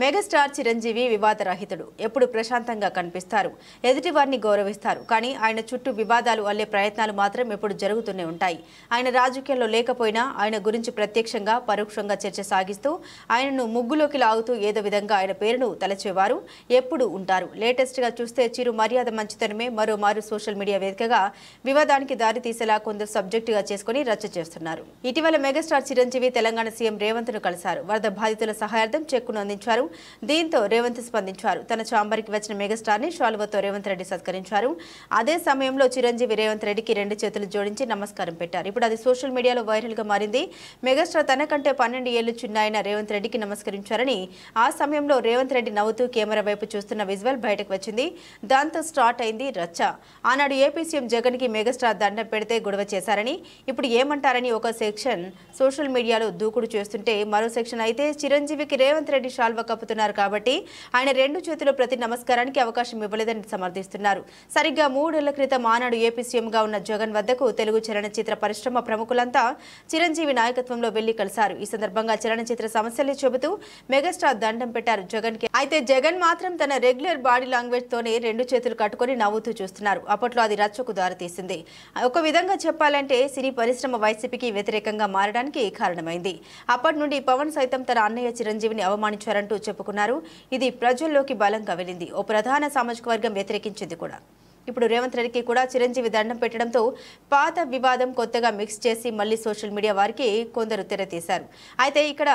Megastar Chiranjeevi వివాదరహితుడు. ఎప్పుడు ప్రశాంతంగా కనిపిస్తారు. ఎదుటివారిని గౌరవిస్తారు. కానీ ఆయన చుట్టూ వివాదాలు అల్లే ప్రయత్నాలు మాత్రం ఎప్పుడు జరుగుతూనే ఉంటాయి. ఆయన రాజకీయాల్లో లేకపోయినా ఆయన గురించి ప్రత్యక్షంగా పరోక్షంగా చర్చ సాగిస్తూ ఆయనను ముగ్గులోకి లాగుతూ ఏదో విధంగా ఆయన పేరును తలచేవారు. ఎప్పుడు ఉంటారు. లేటెస్ట్గా చూస్తే చిరు మర్యాద మంచితనమే మరోమారు సోషల్ మీడియా వేదికగా వివాదానికి దారి తీసేలా కొందరు సబ్జెక్టుగా చేసుకుని రచ్చ చేస్తున్నారు. ఇటీవల మెగాస్టార్ చిరంజీవి తెలంగాణ సీఎం రేవంత్ను కలిశారు. వరద బాధితుల సహాయార్థం చెక్కును అందించారు. దీంతో రేవంత్ స్పందించారు. తన చాంబర్కి వచ్చిన మెగాస్టార్ని షాలువతో రేవంత్ రెడ్డి సత్కరించారు. అదే సమయంలో చిరంజీవి రేవంత్ రెడ్డికి రెండు చేతులు జోడించి నమస్కారం పెట్టారు. ఇప్పుడు అది సోషల్ మీడియాలో వైరల్గా మారింది. మెగాస్టార్ తనకంటే పన్నెండు ఏళ్ళు చిన్నాయన రేవంత్ రెడ్డికి నమస్కరించారని ఆ సమయంలో రేవంత్ రెడ్డి నవ్వుతూ కెమెరా వైపు చూస్తున్న విజువల్ బయటకు వచ్చింది. దాంతో స్టార్ట్ అయింది రచ్చ. ఆనాడు ఏపీ సీఎం జగన్కి మెగాస్టార్ దండం పెడితే గొడవ చేశారని ఇప్పుడు ఏమంటారని ఒక సెక్షన్ సోషల్ మీడియాలో దూకుడు చేస్తుంటే మరో సెక్షన్ అయితే చిరంజీవికి రేవంత్ రెడ్డి షాల్వా కప్పుతున్నారు కాబట్టి ఆయన రెండు చేతులు ప్రతి నమస్కారానికి అవకాశం ఇవ్వలేదని సమర్థిస్తున్నారు. సరిగ్గా మూడేళ్ళ క్రితం ఆనాడు ఏపీ సీఎంగా ఉన్న జగన్ వద్దకు తెలుగు చలనచిత్ర పరిశ్రమ ప్రముఖులంతా చిరంజీవి నాయకత్వంలో వెళ్ళి కలిశారు. ఈ సందర్భంగా చలనచిత్ర సమస్యలే చెబుతూ మెగాస్టార్ దండం పెట్టారు జగన్కి. అయితే జగన్ మాత్రం తన రెగ్యులర్ బాడీ లాంగ్వేజ్ తోనే రెండు చేతులు కట్టుకొని నవ్వుతూ చూస్తున్నారు. అప్పట్లో అది రచ్చకు దారితీసింది. ఒక విధంగా చెప్పాలంటే సినీ పరిశ్రమ వైసీపీకి వ్యతిరేకంగా మారడానికి కారణమైంది. అప్పటి నుండి పవన్ సైతం తన అన్నయ్య చిరంజీవిని అవమానించారంటూ చెప్పుకున్నారు. ఇది ప్రజల్లోకి బలంగా వెళ్ళింది. ఓ ప్రధాన సామాజిక వర్గం వ్యతిరేకించింది కూడా. ఇప్పుడు రేవంత్ రెడ్డికి కూడా చిరంజీవి దండం పెట్టడంతో పాత వివాదం కొత్తగా మిక్స్ చేసి మళ్ళీ సోషల్ మీడియా వారికి కొందరు తెరతీశారు. అయితే ఇక్కడ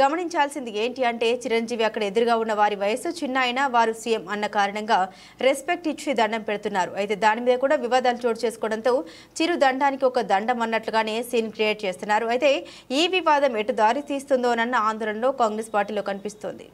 గమనించాల్సింది ఏంటి అంటే చిరంజీవి అక్కడ ఎదురుగా ఉన్న వారి వయసు చిన్న అయినా వారు సీఎం అన్న కారణంగా రెస్పెక్ట్ ఇచ్చి దండం పెడుతున్నారు. అయితే దాని మీద కూడా వివాదాలు చోటు చేసుకోవడంతో చిరు దండానికి ఒక దండం అన్నట్లుగానే సీన్ క్రియేట్ చేస్తున్నారు. అయితే ఈ వివాదం ఎటు దారి తీస్తుందోనన్న ఆందోళనలో కాంగ్రెస్ పార్టీలో కనిపిస్తోంది.